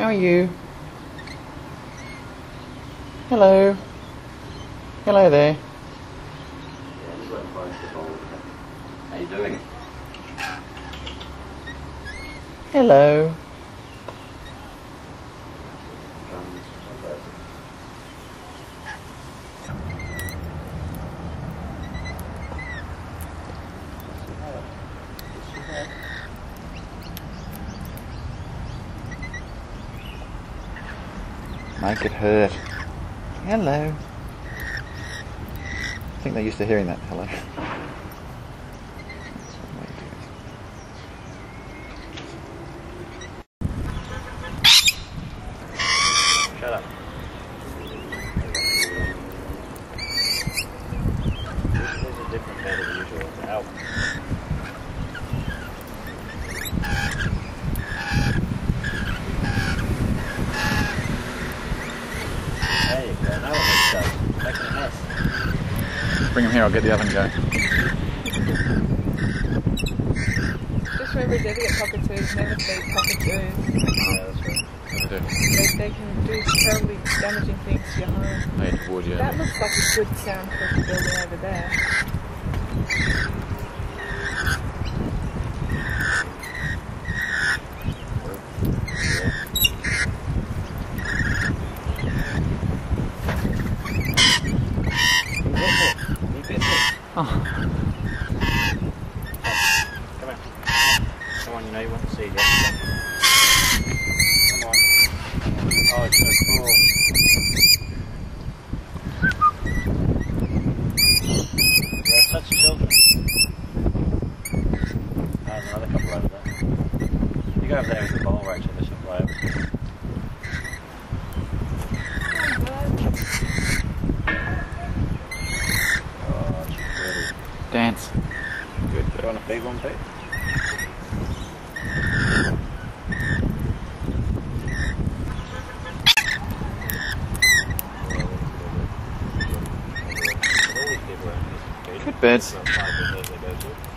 How are you? Hello. Hello there. How you doing? Hello. Make it hurt. Hello. I think they're used to hearing that. Hello. Shut up. This is a different bed than usual. It's out. There you go. Now it looks good. Making a mess. Bring him here, I'll get the oven going. Just remember never get cockatoos, never feed cockatoos. Yeah, that's right. Do They, they can do terribly damaging things to your home. Hate wood, yeah. That looks like a good soundproof building over there. Oh, Come on. Come on, you know you want to see this. Come on. Oh, it's so cool. Another couple over there. You go over there with the ball, Rachel, this will play over. Oh, it's pretty. Dance. Good. Do you want a big one, Pete? Good beds. Not five, but